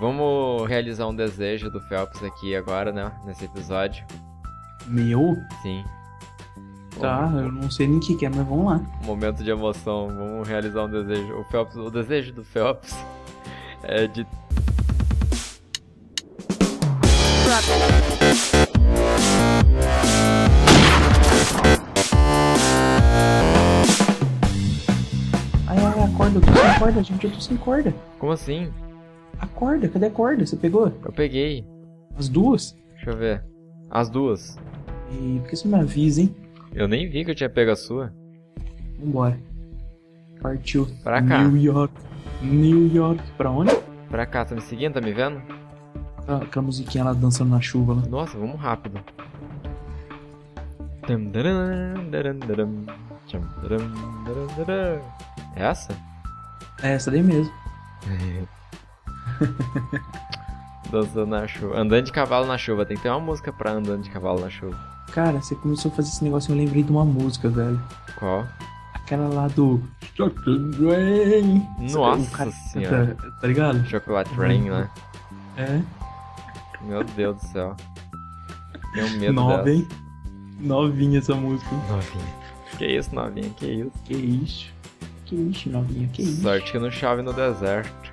Vamos realizar um desejo do Phelps aqui agora, né? Nesse episódio. Meu? Sim. Tá, eu não sei nem o que, que é, mas vamos lá. Momento de emoção. Vamos realizar um desejo. O, Phelps, o desejo do Phelps é de. Ai, ai, acorda, eu tô sem corda, gente, eu tô sem corda. Como assim? Acorda, cadê a corda? Você pegou? Eu peguei. As duas? Deixa eu ver. As duas. E por que você me avisa, hein? Eu nem vi que eu tinha pego a sua. Vambora. Partiu. Pra cá. New York. New York. Pra onde? Pra cá, tá me seguindo? Tá me vendo? Ah, aquela musiquinha lá dançando na chuva lá. Nossa, vamos rápido. É essa? É essa daí mesmo. Dançando na chuva. Andando de cavalo na chuva. Tem que ter uma música pra andando de cavalo na chuva. Cara, você começou a fazer esse negócio e eu lembrei de uma música, velho. Qual? Aquela lá do. Chocolate Rain. Nossa cara senhora. canta, Tá ligado? Chocolate Rain, né? É. Meu Deus do céu. Tenho medo Nova, dessa. hein? Novinha essa música. hein? Novinha. Que isso, novinha? Que isso? Que isso? Que isso, novinha? Que isso? Sorte que não chove no deserto.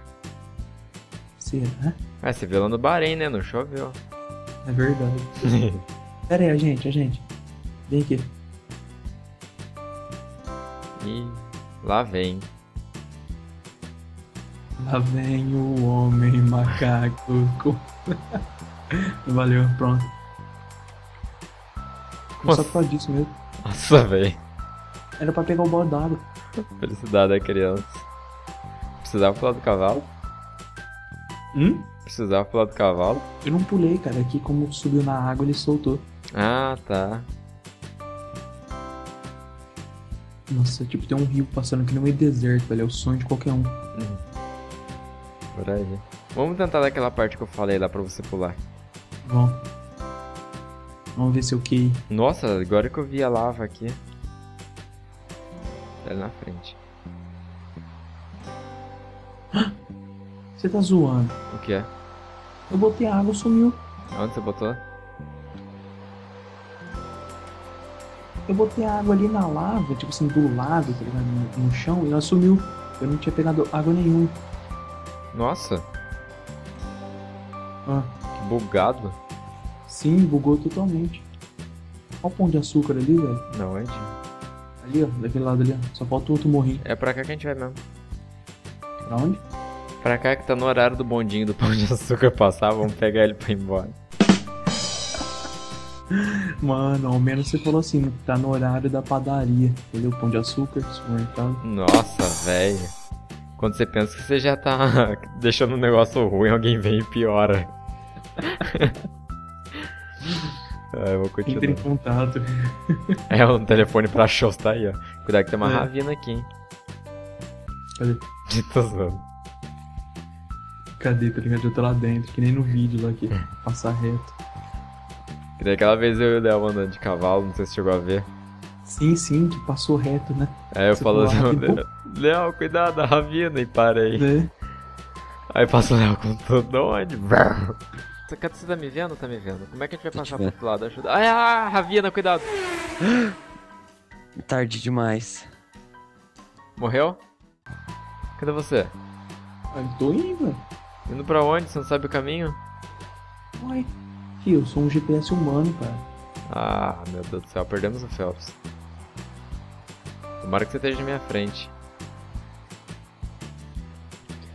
Será? Ah, você viu lá no Bahrein, né? Não choveu. É verdade. Pera aí, a gente, a gente. Vem aqui. e lá vem. Lá vem o homem macaco. Valeu, pronto. Foi Só por causa disso mesmo. Nossa, velho. Era pra pegar o balde d'água. Felicidade da criança. Precisava pular do cavalo? Hum? Precisava pular do cavalo? Eu não pulei, cara. Aqui, como subiu na água, ele soltou. Ah, tá. Nossa, tipo, tem um rio passando aqui no meio do deserto, velho. É o sonho de qualquer um. Hum. Por aí. Vamos tentar daquela parte que eu falei lá pra você pular. Bom. Vamos ver se eu QI. Nossa, agora que eu vi a lava aqui. Tá ali na frente. Você tá zoando. O que é? Eu botei água, sumiu. Onde você botou? Eu botei a água ali na lava, tipo assim, do lado, tá ligado? No, no chão, e ela sumiu. Eu não tinha pegado água nenhuma. Nossa, Ah, que bugado. sim, bugou totalmente. Olha o pão de açúcar ali, velho. Não, onde? Ali, ó, daquele lado ali, ó. Só falta o outro morrinho. É pra cá que a gente vai mesmo. Pra onde? Pra cá que tá no horário do bondinho do pão de açúcar passar, vamos pegar ele pra ir embora. Mano, ao menos você falou assim, tá no horário da padaria. Entendeu? Pão de açúcar, supermercado. Nossa, velho. Quando você pensa que você já tá deixando um negócio ruim, alguém vem e piora. é, eu vou continuar. Entre em contato. É um telefone pra shows, tá aí, ó. Cuidado que tem uma É. ravina aqui, hein. Cadê? Tô zoando. Cadê, tá ligado? Eu tô lá dentro, que nem no vídeo lá aqui. Passar reto. Que daí aquela vez eu e o Léo andando de cavalo, não sei se chegou a ver. Sim, sim, que passou reto, né? Aí eu Você falo assim, ah, que Léo, cuidado da ravina, e parei. Né? Aí passa o Léo com tudo, onde? Você, tá me vendo ou tá me vendo? Como é que a gente vai passar pro outro lado? Ajuda. Ai, ah, ravina, cuidado. Tarde demais. Morreu? Cadê você? Ah, eu tô indo. Indo pra onde? Você não sabe o caminho? Uai. Fio, eu sou um GPS humano, cara. Ah, meu Deus do céu, perdemos o Phelps. Tomara que você esteja na minha frente.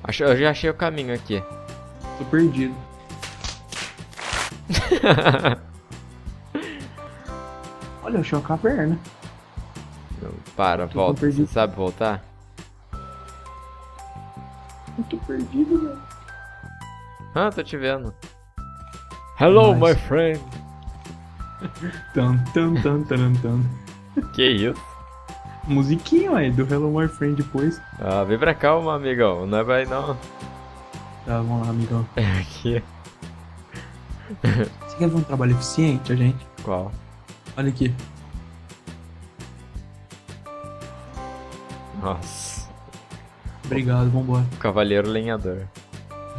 Acho, eu já achei o caminho aqui. Tô perdido. Olha, eu achei uma caverna. Não, Para, volta. Você sabe voltar? Ah, tô te vendo. Hello, Nice. my friend. Tan, tan, tan, tan, tan. Que isso? Musiquinha, aí, do Hello My Friend depois. Ah, vem pra cá, meu amigão. Não é vai não. Tá, vamos lá, amigão. É aqui. Você quer ver um trabalho eficiente, a gente? Qual? Olha aqui. Nossa. Obrigado, vambora. Cavaleiro lenhador.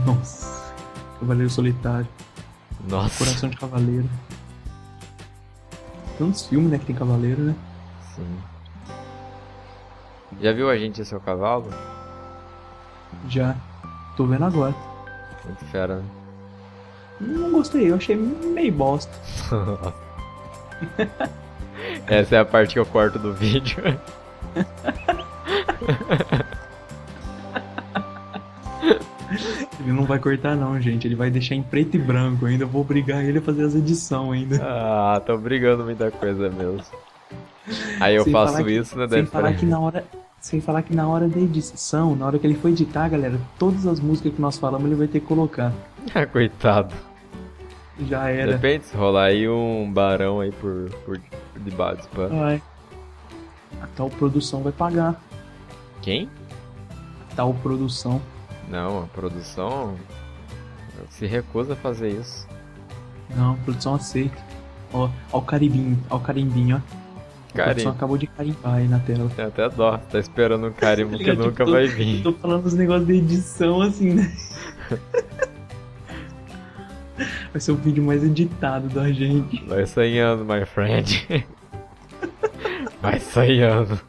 Nossa. Cavaleiro Solitário. Nossa. Coração de Cavaleiro. Tantos filmes, né, que tem cavaleiro, né? Sim. Já viu a gente e seu cavalo? Já. Tô vendo agora. Muito fera, né? Não gostei, eu achei meio bosta. Essa é a parte que eu corto do vídeo. Ele não vai cortar não, gente. Ele vai deixar em preto e branco ainda. Eu vou obrigar ele a fazer as edições ainda. Ah, tô brigando muita coisa mesmo. Aí eu Sem faço falar que- isso, né? Sem falar que na hora. Sem falar que na hora da edição, na hora que ele for editar, galera, todas as músicas que nós falamos ele vai ter que colocar. Ah, Coitado. Já era. Depende, se rolar aí um barão aí por, por debaixo pano. Vai. A tal produção vai pagar. Quem? A tal produção. Não, a produção se recusa a fazer isso. Não, a produção aceita. Ó, ó o carimbinho, ó o carimbinho, ó. A acabou de carimbar aí na tela. Tem até dó, tá esperando um carimbo que nunca Tipo, vai tô- vir. Tô falando dos negócios de edição assim, né? Vai ser o vídeo mais editado da gente. Vai sair ano, my friend. Vai sair ano.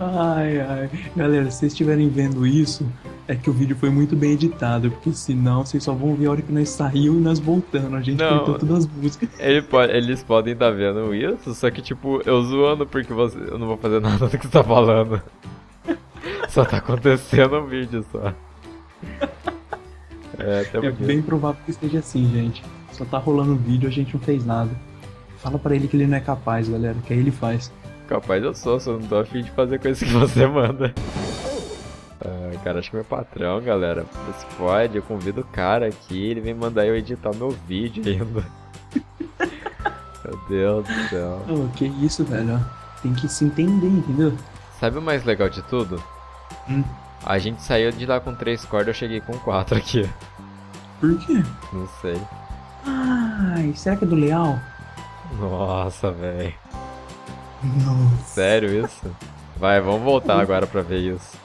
Ai, ai. Galera, se vocês estiverem vendo isso, é que o vídeo foi muito bem editado, porque senão vocês só vão ver a hora que nós saiu e nós voltando. A gente Não. todas as músicas. Ele pode- eles podem estar vendo isso, só que tipo, eu zoando porque você, eu não vou fazer nada do que você tá falando. Só tá acontecendo o vídeo só. É, até É bem provável que esteja assim, gente. Só tá rolando o vídeo, a gente não fez nada. Fala pra ele que ele não é capaz, galera, que aí ele faz. Capaz eu sou, só não tô afim de fazer coisa que você manda. Ah, cara, acho que meu patrão, galera. Se pode, eu convido o cara aqui, ele vem mandar eu editar meu vídeo ainda. Meu Deus do céu. Ô, que isso, velho. Tem que se entender, entendeu? Sabe o mais legal de tudo? Hum. A gente saiu de lá com três cordas, eu cheguei com quatro aqui. Por quê? Não sei. Ai, será que é do Leal? Nossa, velho. Nossa. Sério isso? Vai, vamos voltar agora pra ver isso.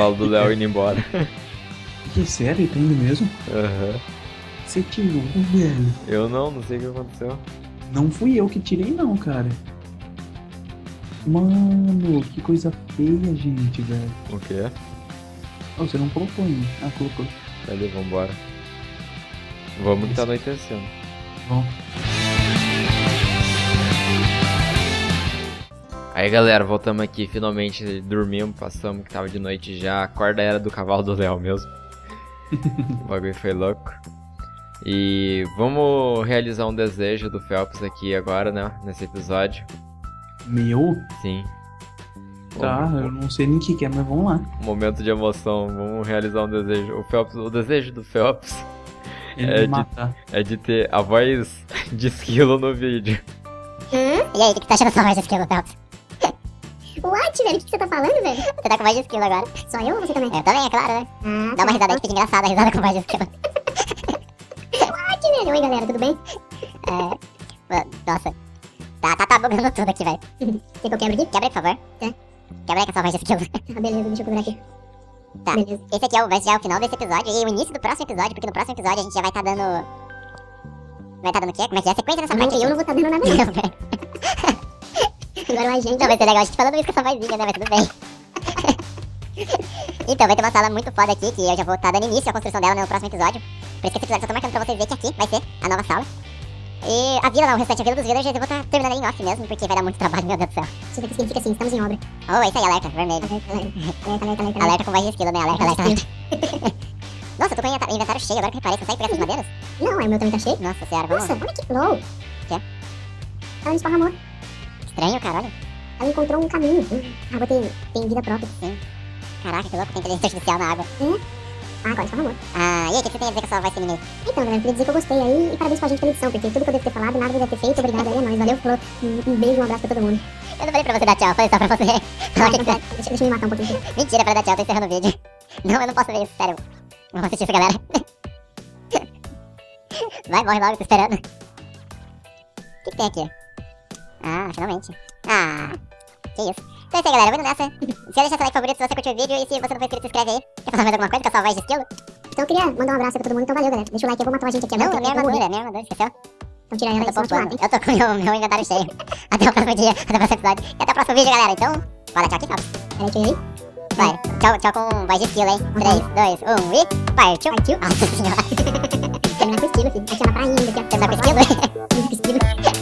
Cavalo do Léo indo embora. Que sério? Tá indo mesmo? Aham. Você tirou, velho. Eu não, não sei o que aconteceu. Não fui eu que tirei, não, cara. Mano, que coisa feia, gente, velho. O quê? Oh, você não colocou ainda. Ah, colocou. Cadê? Vambora. Vamos que tá anoitecendo. Bom. Aí galera, voltamos aqui, finalmente dormimos, passamos que tava de noite já. A corda era do cavalo do Léo mesmo. o bagulho foi louco. E vamos realizar um desejo do Phelps aqui agora, né? Nesse episódio. Meu? Sim. Tá, eu não sei nem o que que é, mas vamos lá. momento de emoção, vamos realizar um desejo. O Phelps, o desejo do Phelps Ele É de- é de ter a voz de esquilo no vídeo. Hum? E aí, o que, que tá achando dessa voz de esquilo, Phelps? What, velho? O que você tá falando, velho? Você tá com voz de esquilo agora. Só eu ou você também? Eu também, é claro, né? Ah, Dá uma risada aí que fica engraçada a risada com voz de esquilo. What, velho? Oi, galera, tudo bem? É. Nossa. Tá, tá, tá bugando tudo aqui, velho. Quer que eu quebre aqui? Quebra aí, por favor. Tá. Quebra aí com essa voz de esquilo. Ah, beleza, deixa eu quebrar aqui. Tá. Beleza. Esse aqui é o, vai ser o final desse episódio e o início do próximo episódio, porque no próximo episódio a gente já vai tá dando. Vai tá dando o quê? Como é que é? Sequência nessa Ah, não, parte eu aqui. não vou estar dando nada, não. velho. Agora o agente... Então vai ser legal a gente falando isso com essa vozinha, né? Mas tudo bem. então, vai ter uma sala muito foda aqui, que eu já vou estar dando início à construção dela né, no próximo episódio. Por isso que esse episódio eu tô marcando pra vocês verem que aqui vai ser a nova sala. E a vila lá, o restante, a vila dos villagers, eu vou estar terminando ali em off mesmo, porque vai dar muito trabalho, meu Deus do céu. Isso daqui significa assim, estamos em obra. Oh, é isso aí, alerta, vermelho. Alerta, alerta, alerta, alerta, com voz de esquilo, né? Alerta, alerta, alerta. Nossa, eu tô com o inventário cheio, agora que reparei, consegue pegar essas madeiras? Não, é, o meu também tá cheio. Nossa senhora, vamos. Nossa, olha que low. Quê? Ela me esparramou. Estranho, caralho. Ela encontrou um caminho. A água tem, tem vida própria. Caraca, que louco, tem inteligência artificial na água. Ah, agora forma amor. Ah, e aí, o que você tem a dizer com a sua voz feminina? Então, galera, eu queria dizer que eu gostei aí e parabéns pra gente pela edição, porque tudo que eu devo ter falado, nada eu devo ter feito. Obrigado aí, é nóis. Valeu, falou. Um, um beijo, um abraço pra todo mundo. Eu não falei pra você dar tchau, foi só pra você o que deixa, deixa eu me matar um pouquinho aqui. Mentira, para dar tchau, tô encerrando o vídeo. Não, eu não posso ver isso, sério. Vamos assistir isso, galera. Vai, morre logo, tô esperando. O que, que tem aqui? Ah, finalmente. Ah, que isso. Então é isso aí, galera. Vou indo nessa. Se deixar seu like favorito se você curtiu o vídeo e se você não for inscrito, se inscreve aí. Quer falar mais alguma coisa com a sua voz de esquilo? Então eu queria mandar um abraço pra todo mundo. Então valeu, galera. Deixa o like, eu vou matar a gente aqui Não, agora. a minha que eu vou armadura, a minha armadura, esqueceu? Então tira ela Eu aí, tô senão eu tô com o meu, meu inventário cheio. Até o próximo dia, até o próximo episódio. E até o próximo vídeo, galera. Então, bora tchau aqui, Fábio. Peraí, aí. Vai, tchau, tchau com voz de esquilo, hein? 3, 2, 1 e partiu. Partiu. Nossa senhora. Terminar com estilo, filho. Vai tirar na prainha, daqui a Terminar com estilo? Com estilo.